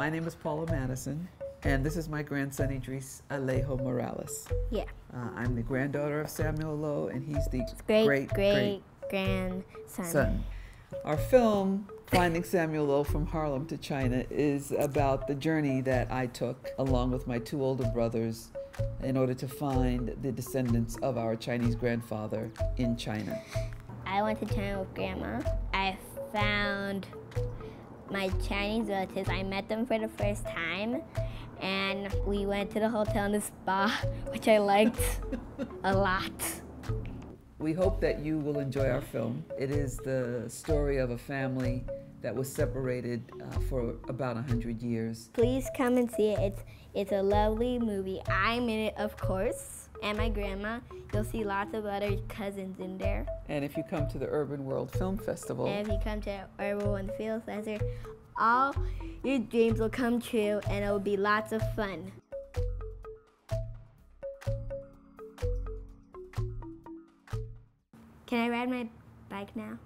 My name is Paula Madison, and this is my grandson Idris Alejo Morales. Yeah. Uh, I'm the granddaughter of Samuel Lowe, and he's the Great, great, great, grandson. son. Our film, Finding Samuel Lowe from Harlem to China, is about the journey that I took along with my two older brothers in order to find the descendants of our Chinese grandfather in China. I went to China with grandma. I found my Chinese relatives. I met them for the first time. And we went to the hotel and the spa, which I liked a lot. We hope that you will enjoy our film. It is the story of a family that was separated uh, for about 100 years. Please come and see it. It's, it's a lovely movie. I'm in it, of course, and my grandma. You'll see lots of other cousins in there. And if you come to the Urbanworld Film Festival, And if you come to Urban One Field Center, all your dreams will come true and it will be lots of fun. Can I ride my bike now?